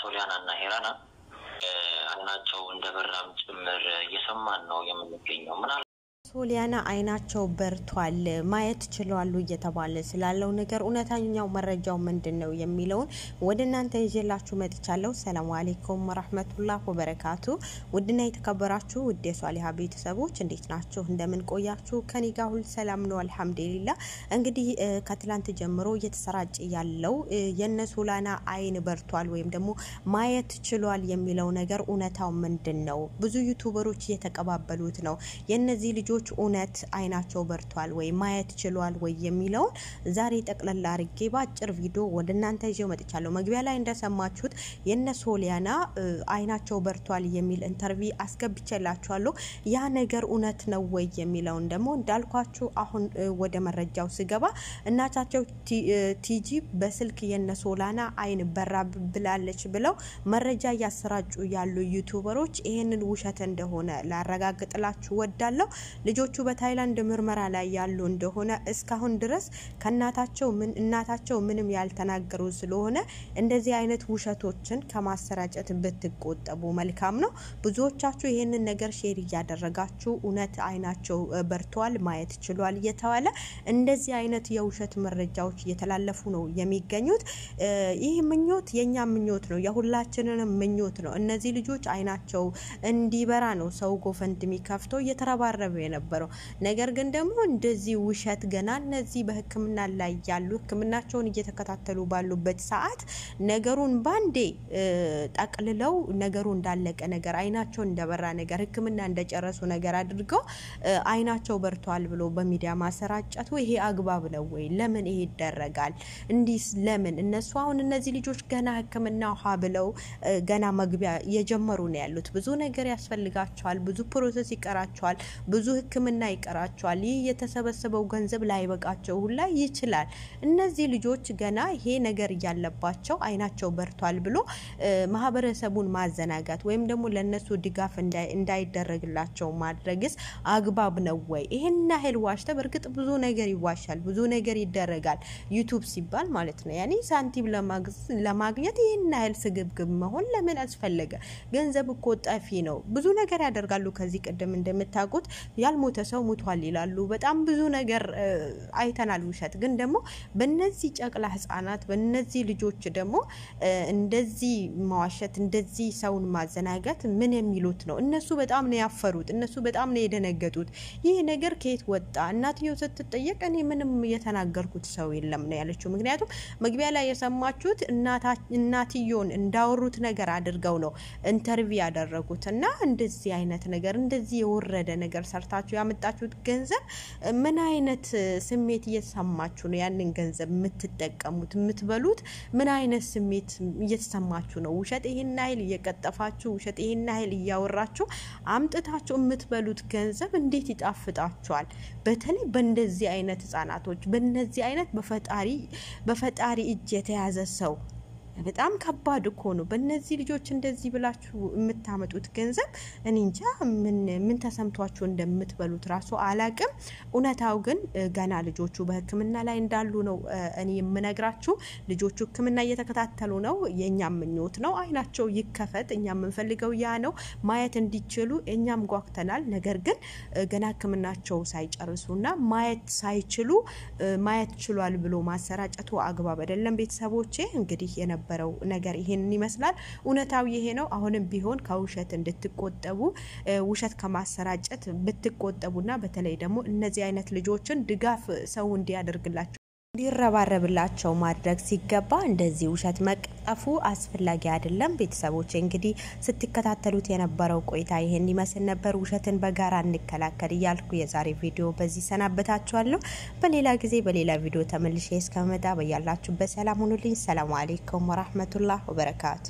ሶሊያና እና ሄራና አይናቸው እንደ በራም ጭምር እየሰማን ነው የምንገኘው። ምናል ሶሊያና አይናቸው በርቷል ማየት ችለዋሉ እየተባለ ስላለው ነገር እውነተኛው መረጃው ምንድን ነው የሚለውን ወደ እናንተ ይዤላችሁ መጥቻለሁ። ሰላሙ አሌይኩም ወራህመቱላህ ወበረካቱ። ውድና የተከበራችሁ ውድ የሷሊሀ ቤተሰቦች እንዴት ናችሁ? እንደምን ቆያችሁ? ከኔ ጋር ሁል ሰላም ነው አልሐምዱሊላ። እንግዲህ ከትላንት ጀምሮ እየተሰራጨ ያለው የነ ሶሊያና አይን በርቷል ወይም ደግሞ ማየት ችሏል የሚለው ነገር እውነታው ምንድን ነው? ብዙ ዩቱበሮች እየተቀባበሉት ነው የነዚህ ልጆች እውነት አይናቸው በርቷል ወይ ማየት ችሏል ወይ የሚለውን ዛሬ ጠቅለላ አርጌ በአጭር ቪዲዮ ወደ እናንተ ይዤው መጥቻለሁ። መግቢያ ላይ እንደሰማችሁት የነ ሶሊያና አይናቸው በርቷል የሚል interview አስገብቼላችኋለሁ። ያ ነገር እውነት ነው ወይ የሚለውን ደግሞ እንዳልኳችሁ አሁን ወደ መረጃው ስገባ እናታቸው ቲጂ በስልክ የነ ሶሊያና አይን በራ ብላለች ብለው መረጃ እያሰራጩ ያሉ ዩቱበሮች ይህንን ውሸት እንደሆነ ላረጋግጥላችሁ ወዳለሁ። ልጆቹ በታይላንድ ምርመራ ላይ ያሉ እንደሆነ እስካሁን ድረስ ከእናታቸው እናታቸው ምንም ያልተናገሩ ስለሆነ እንደዚህ አይነት ውሸቶችን ከማሰራጨት ብትቆጠቡ መልካም ነው። ብዙዎቻችሁ ይህንን ነገር share እያደረጋችሁ እውነት አይናቸው በርተዋል ማየት ችሏል እየተባለ እንደዚህ አይነት የውሸት መረጃዎች እየተላለፉ ነው የሚገኙት። ይህ ምኞት የእኛ ምኞት ነው፣ የሁላችንንም ምኞት ነው። እነዚህ ልጆች አይናቸው እንዲበራ ነው ሰው ጎፈንድሚ ከፍቶ እየተረባረበ የነበረው ነገር ግን ደግሞ እንደዚህ ውሸት ገና እነዚህ በሕክምና ላይ ያሉ ሕክምናቸውን እየተከታተሉ ባሉበት ሰዓት ነገሩን ባንዴ ጠቅልለው ነገሩ እንዳለቀ ነገር አይናቸው እንደበራ ነገር ሕክምና እንደጨረሱ ነገር አድርገው አይናቸው በርቷል ብሎ በሚዲያ ማሰራጨቱ ይሄ አግባብ ነው ወይ? ለምን ይሄ ይደረጋል? እንዲህ ለምን እነሱ አሁን እነዚህ ልጆች ገና ሕክምና ሀ ብለው ገና መግቢያ እየጀመሩ ነው ያሉት። ብዙ ነገር ያስፈልጋቸዋል። ብዙ process ይቀራቸዋል። ብዙ ህክምና ይቀራቸዋል። ይህ የተሰበሰበው ገንዘብ ላይበቃቸው ሁላ ይችላል። እነዚህ ልጆች ገና ይሄ ነገር እያለባቸው አይናቸው በርቷል ብሎ ማህበረሰቡን ማዘናጋት ወይም ደግሞ ለነሱ ድጋፍ እንዳይደረግላቸው ማድረግስ አግባብ ነው ወይ? ይሄን ያህል ዋሽተ በእርግጥ ብዙ ነገር ይዋሻል፣ ብዙ ነገር ይደረጋል። YouTube ሲባል ማለት ነው። ያኔ ሳንቲም ለማግኘት ይህን ያህል ስግብግብ መሆን ለምን አስፈለገ? ገንዘብ እኮ ጠፊ ነው። ብዙ ነገር ያደርጋሉ። ከዚህ ቀደም እንደምታውቁት ያልሞተ ሰው ሙቷል ይላሉ። በጣም ብዙ ነገር አይተናል። ውሸት ግን ደግሞ በነዚህ ጨቅላ ህጻናት በነዚህ ልጆች ደግሞ እንደዚህ መዋሸት እንደዚህ ሰውን ማዘናጋት ምን የሚሉት ነው? እነሱ በጣም ነው ያፈሩት። እነሱ በጣም ነው የደነገጡት። ይህ ነገር ከየት ወጣ? እናትየው ስትጠየቅ እኔ ምንም የተናገርኩት ሰው የለም ነው ያለችው። ምክንያቱም መግቢያ ላይ የሰማችሁት እናትየውን እንዳወሩት ነገር አድርገው ነው interview ያደረጉት እና እንደዚህ አይነት ነገር እንደዚህ የወረደ ነገር ሰርታችሁ ያመጣችሁት ገንዘብ ምን አይነት ስሜት እየተሰማችሁ ነው? ያንን ገንዘብ የምትጠቀሙት የምትበሉት ምን አይነት ስሜት እየተሰማችሁ ነው? ውሸት ይሄን ያህል እየቀጠፋችሁ ውሸት ይሄን ያህል እያወራችሁ አምጥታችሁ የምትበሉት ገንዘብ እንዴት ይጣፍጣችኋል? በተለይ በእንደዚህ አይነት ህጻናቶች በእነዚህ አይነት በፈጣሪ በፈጣሪ እጅ የተያዘ ሰው በጣም ከባድ እኮ ነው። በእነዚህ ልጆች እንደዚህ ብላችሁ የምታመጡት ገንዘብ እኔ እንጃ ምን ተሰምቷችሁ እንደምትበሉት ራሱ አላቅም። እውነታው ግን ገና ልጆቹ በሕክምና ላይ እንዳሉ ነው እኔ የምነግራችሁ። ልጆቹ ሕክምና እየተከታተሉ ነው። የእኛም ምኞት ነው አይናቸው ይከፈት። እኛ የምንፈልገው ያ ነው፣ ማየት እንዲችሉ እኛም ጓጉተናል። ነገር ግን ገና ሕክምናቸው ሳይጨርሱና ማየት ሳይችሉ ማየት ችሏል ብሎ ማሰራጨቱ አግባብ አይደለም። ቤተሰቦቼ እንግዲህ የነበረው ነገር ይሄንን ይመስላል። እውነታው ይሄ ነው። አሁንም ቢሆን ከውሸት እንድትቆጠቡ ውሸት ከማሰራጨት ብትቆጠቡና በተለይ ደግሞ እነዚህ አይነት ልጆችን ድጋፍ ሰው እንዲያደርግላቸው እንዲረባረብላቸው ማድረግ ሲገባ እንደዚህ ውሸት መቅጠፉ አስፈላጊ አይደለም። ቤተሰቦች እንግዲህ ስትከታተሉት የነበረው ቆይታ ይሄን ይመስል ነበር። ውሸትን በጋራ እንከላከል እያልኩ የዛሬ ቪዲዮ በዚህ ሰናበታችኋለሁ። በሌላ ጊዜ በሌላ ቪዲዮ ተመልሼ እስከመጣ በያላችሁበት ሰላም ሁኑልኝ። ሰላሙ አሌይኩም ወራህመቱላህ ወበረካቱ